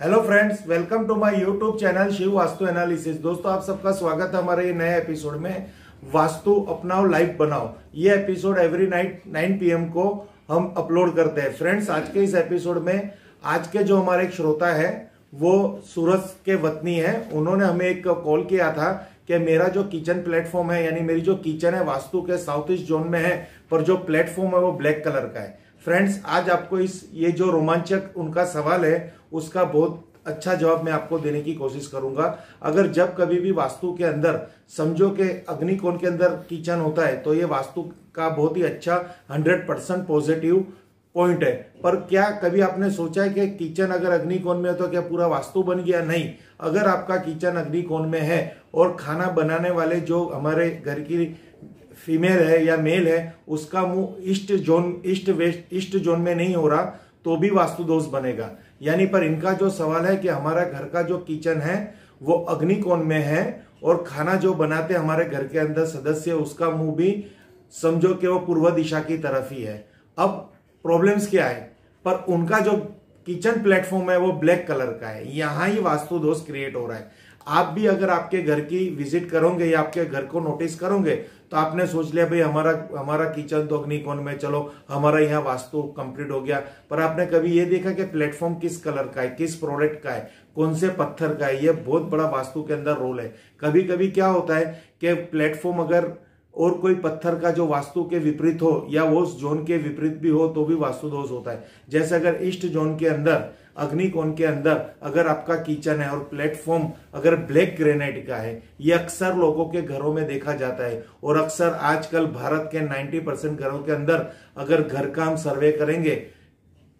Hello friends welcome to my YouTube channel Shiv Vastu analysis दोस्तों, आप सबका स्वागत है हमारे नए एपिसोड में। वास्तु, अपनाओ लाइफ बनाओ। ये एपिसोड एवरी नाइट 9 पीएम को हम अपलोड करते हैं। फ्रेंड्स आज के इस एपिसोड में, आज के जो हमारे एक श्रोता है, वो सूरत के वतनी है। उन्होंने हमें एक कॉल किया था कि मेरा जो किचन प्लेटफॉर्म है, यानी मेरी जो किचन है, वास्तु के साउथ ईस्ट जोन में है, पर जो प्लेटफॉर्म है, वो ब्लैक कलर का है। फ्रेंड्स आज आपको इस, ये जो रोमांचक उनका सवाल है, उसका बहुत अच्छा जवाब मैं आपको देने की कोशिश करूँगा। अगर जब कभी भी वास्तु के अंदर, समझो कि अग्निकोण के अंदर किचन होता है तो ये वास्तु का बहुत ही अच्छा हंड्रेड परसेंट पॉजिटिव पॉइंट है। पर क्या कभी आपने सोचा है कि किचन अगर अग्निकोण में है तो क्या पूरा वास्तु बन गया? नहीं। अगर आपका किचन अग्निकोण में है, और खाना बनाने वाले जो हमारे घर की फीमेल है या मेल है, उसका मुँह east zone east west east zone में नहीं हो रहा तो भी वास्तु दोष बनेगा। यानी पर इनका जो सवाल है कि हमारा घर का जो किचन है, वो अग्निकोण में है, और खाना जो बनाते हमारे घर के अंदर सदस्य, उसका मुँह भी समझो कि वो पूर्व दिशा की तरफ़ ही है। अब प्रॉब्लम्स क्या है? पर उनका जो किचन प्लेटफॉर्म है, वो ब्लैक कलर का है। यहाँ ही वास्तु दोष क्रिएट हो रहा है। आप भी अगर आपके घर की विज़िट करोगे या आपके घर को नोटिस करोगे तो आपने सोच लिया, भाई हमारा हमारा किचन तो अग्निकोण में, चलो, हमारा यहाँ वास्तु कंप्लीट हो गया। पर आपने कभी ये देखा कि प्लेटफॉर्म किस कलर का है, किस प्रोडक्ट का है, कौन से पत्थर का है? ये बहुत बड़ा वास्तु के अंदर रोल है। कभी कभी क्या होता है कि प्लेटफॉर्म अगर और कोई पत्थर का जो वास्तु के विपरीत हो, या वो जोन के विपरीत भी हो तो भी वास्तु दोष होता है। जैसे अगर ईस्ट जोन के अंदर अग्निकोण के अंदर अगर आपका किचन है और प्लेटफॉर्म अगर ब्लैक ग्रेनाइट का है, ये अक्सर लोगों के घरों में देखा जाता है। और अक्सर आजकल भारत के 90 परसेंट घरों के अंदर अगर घर का हम सर्वे करेंगे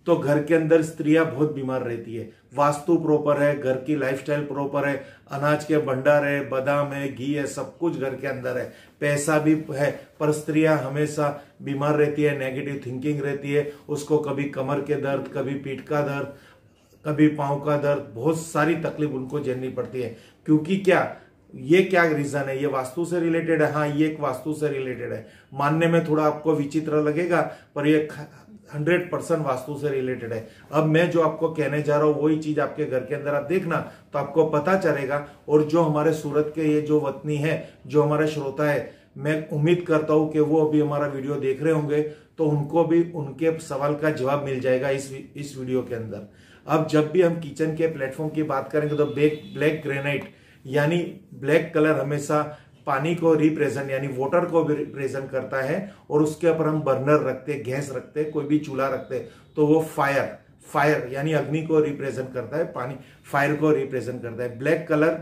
तो घर के अंदर स्त्रियाँ बहुत बीमार रहती है। वास्तु प्रॉपर है, घर की लाइफस्टाइल प्रॉपर है, अनाज के भंडार है, बादाम है, घी है, सब कुछ घर के अंदर है। पैसा भी है, पर स्त्रियाँ हमेशा बीमार रहती है नेगेटिव थिंकिंग रहती है, उसको कभी कमर के दर्द, कभी पीठ का दर्द कभी पाँव का दर्द, बहुत सारी तकलीफ़ उनको झेलनी पड़ती है। क्योंकि क्या, ये क्या रीजन है? ये वास्तु से रिलेटेड है? हाँ ये एक वास्तु से रिलेटेड है। मानने में थोड़ा आपको विचित्र लगेगा, पर ये हंड्रेड परसेंट वास्तु से रिलेटेड है। अब मैं जो आपको कहने जा रहा हूँ, वही चीज़ आपके घर के अंदर आप देखना तो आपको पता चलेगा। और जो हमारे सूरत के ये जो वतनी है, जो हमारे श्रोता है, मैं उम्मीद करता हूँ कि वो अभी हमारा वीडियो देख रहे होंगे तो उनको भी उनके सवाल का जवाब मिल जाएगा इस इस वीडियो के अंदर। अब जब भी हम किचन के प्लेटफॉर्म की बात करेंगे तो ब्लैक ब्लैक ग्रेनाइट यानी ब्लैक कलर हमेशा पानी को रिप्रेजेंट यानी वाटर को भी रिप्रेजेंट करता है और उसके ऊपर हम बर्नर रखते हैं, गैस रखते हैं, कोई भी चूल्हा रखते हैं तो वो फायर फायर यानी अग्नि को रिप्रेजेंट करता है, पानी फायर को रिप्रेजेंट करता है। ब्लैक कलर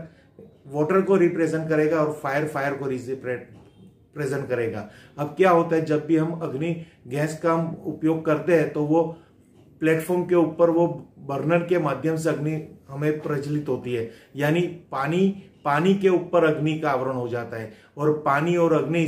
वाटर को रिप्रेजेंट करेगा और फायर फायर को प्रेजेंट करेगा। अब क्या होता है, जब भी हम अग्नि, गैस का उपयोग करते हैं तो वो प्लेटफॉर्म के ऊपर वो बर्नर के माध्यम से अग्नि हमें प्रज्वलित होती है। यानी पानी पानी के ऊपर अग्नि का आवरण हो जाता है और पानी और अग्नि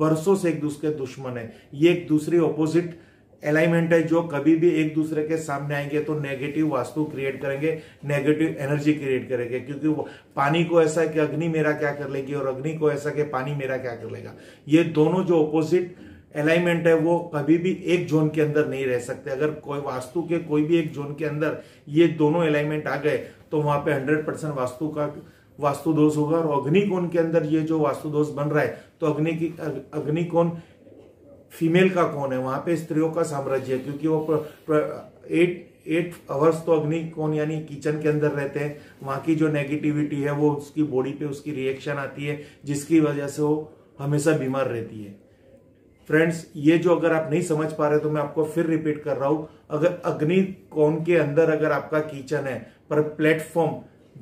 बरसों से एक दूसरे दुश्मन है। ये एक दूसरी ऑपोजिट अलाइनमेंट है, जो कभी भी एक दूसरे के सामने आएँगे तो नेगेटिव वास्तु क्रिएट करेंगे नेगेटिव एनर्जी क्रिएट करेंगे। क्योंकि पानी को ऐसा कि अग्नि मेरा क्या कर लेगी और अग्नि को ऐसा कि पानी मेरा क्या कर लेगा। ये दोनों जो ऑपोजिट अलाइनमेंट है, वो कभी भी एक जोन के अंदर नहीं रह सकते। अगर कोई वास्तु के कोई भी एक जोन के अंदर ये दोनों अलाइनमेंट आ गए तो वहाँ पे हंड्रेड परसेंट वास्तु का वास्तु दोष होगा। और अग्निकोण के अंदर ये जो वास्तु दोष बन रहा है तो अग्नि की अग्निकोण फीमेल का कौन है। वहाँ पे स्त्रियों का साम्राज्य है, क्योंकि वो एट एट आवर्स तो अग्नि अग्निकोण यानी किचन के अंदर रहते हैं। वहाँ की जो नेगेटिविटी है, वो उसकी बॉडी पे उसकी रिएक्शन आती है, जिसकी वजह से वो हमेशा बीमार रहती है। फ्रेंड्स ये जो अगर आप नहीं समझ पा रहे तो मैं आपको फिर रिपीट कर रहा हूँ। अगर अग्नि कौन के अंदर अगर आपका किचन है, पर प्लेटफॉर्म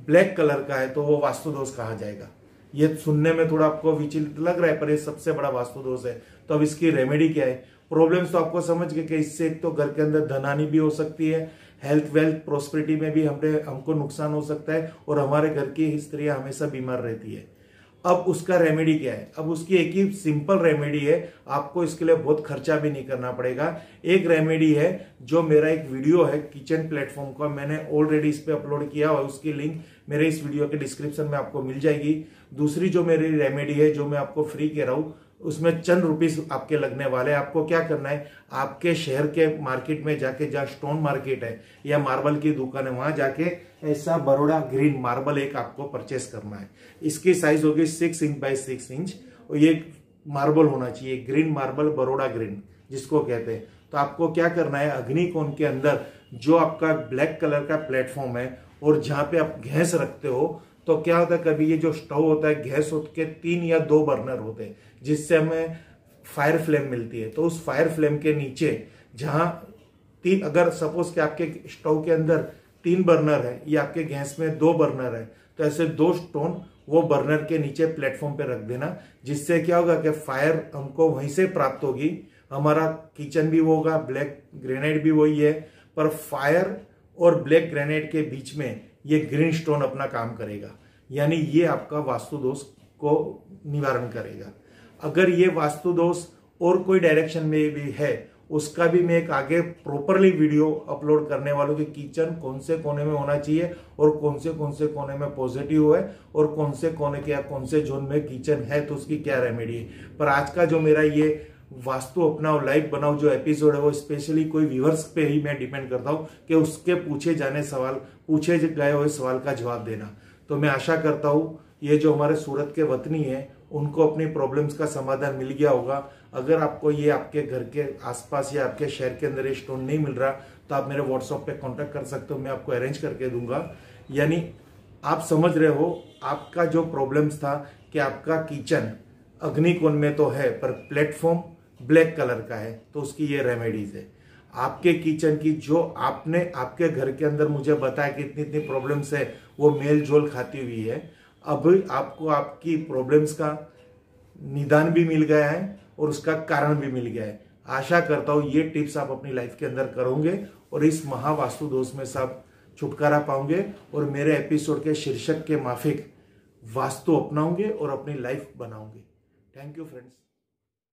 ब्लैक कलर का है तो वो वास्तु दोष कहा जाएगा? ये सुनने में थोड़ा आपको विचलित लग रहा है, पर ये सबसे बड़ा वास्तु दोष है। तो अब इसकी रेमेडी क्या है? प्रॉब्लम्स तो आपको समझ गए कि इससे एक तो घर के अंदर धनानी भी हो सकती है हेल्थ वेल्थ प्रोस्पेरिटी में भी हमने, हमको नुकसान हो सकता है, और हमारे घर की स्त्रियाँ हमेशा बीमार रहती है। अब उसका रेमेडी क्या है? अब उसकी एक ही सिंपल रेमेडी है, आपको इसके लिए बहुत खर्चा भी नहीं करना पड़ेगा। एक रेमेडी है, जो मेरा एक वीडियो है किचन प्लेटफॉर्म का, मैंने ऑलरेडी इस पर अपलोड किया और उसकी लिंक मेरे इस वीडियो के डिस्क्रिप्शन में आपको मिल जाएगी। दूसरी जो मेरी रेमेडी है, जो मैं आपको फ्री कह रहा हूँ उसमें चंद रुपीस आपके लगने वाले आपको क्या करना है? आपके शहर के मार्केट में जाके, जहाँ स्टोन मार्केट है या मार्बल की दुकान है, वहाँ जाके ऐसा बड़ोड़ा ग्रीन मार्बल एक आपको परचेस करना है। इसकी साइज़ होगी six inch by six inch और ये मार्बल होना चाहिए ग्रीन मार्बल बड़ोड़ा ग्रीन जिसको कहते हैं। तो आपको क्या करना है? अग्निकोण के अंदर जो आपका ब्लैक कलर का प्लेटफॉर्म है और जहाँ पे आप गैस रखते हो तो क्या होता है, कभी ये जो स्टोव होता है, गैस के तीन या दो बर्नर होते हैं, जिससे हमें फायर फ्लेम मिलती है। तो उस फायर फ्लेम के नीचे, जहाँ तीन, अगर सपोज़ कि आपके स्टोव के अंदर तीन बर्नर है, या आपके गैस में दो बर्नर है तो ऐसे दो स्टोन वो बर्नर के नीचे प्लेटफॉर्म पे रख देना, जिससे क्या होगा कि फायर हमको वहीं से प्राप्त होगी। हमारा किचन भी वो होगा, ब्लैक ग्रेनाइट भी वही है, पर फायर और ब्लैक ग्रेनाइट के बीच में ये ग्रीन स्टोन अपना काम करेगा। यानी ये आपका वास्तु दोष को निवारण करेगा। अगर ये वास्तु दोष और कोई डायरेक्शन में भी है, उसका भी मैं एक आगे प्रॉपरली वीडियो अपलोड करने वालों कि किचन कौन से कोने में होना चाहिए और कौन से कौन से कोने में पॉजिटिव है और कौन से कोने के या कौन से जोन में किचन है तो उसकी क्या रेमेडी है। पर आज का जो मेरा ये वास्तु अपनाओ लाइव बनाओ, जो एपिसोड है वो स्पेशली कोई व्यूवर्स पे ही मैं डिपेंड करता हूँ कि उसके पूछे जाने सवाल, पूछे गए हुए सवाल का जवाब देना। तो मैं आशा करता हूँ, ये जो हमारे सूरत के वतनी है, उनको अपनी प्रॉब्लम्स का समाधान मिल गया होगा। अगर आपको ये आपके घर के आसपास या आपके शहर के अंदर ये स्टोन नहीं मिल रहा तो आप मेरे व्हाट्सअप पे कांटेक्ट कर सकते हो, मैं आपको अरेंज करके दूँगा। यानी आप समझ रहे हो, आपका जो प्रॉब्लम्स था कि आपका किचन अग्निकोण में तो है, पर प्लेटफॉर्म ब्लैक कलर का है तो उसकी ये रेमेडीज है। आपके किचन की जो आपने आपके घर के अंदर मुझे बताया कि इतनी इतनी प्रॉब्लम्स है, वो मेल जोल खाती हुई है अब आपको आपकी प्रॉब्लम्स का निदान भी मिल गया है और उसका कारण भी मिल गया है। आशा करता हूँ ये टिप्स आप अपनी लाइफ के अंदर करोगे और इस महावास्तु दोष में सब छुटकारा पाओगे और मेरे एपिसोड के शीर्षक के माफिक वास्तु अपनाओगे और अपनी लाइफ बनाओगे। Thank you friends